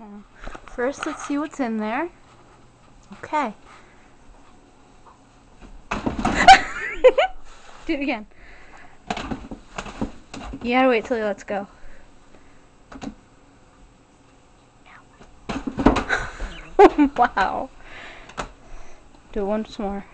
Now, first let's see what's in there. Okay. Do it again. You gotta wait till he lets go. wow. Do it once more.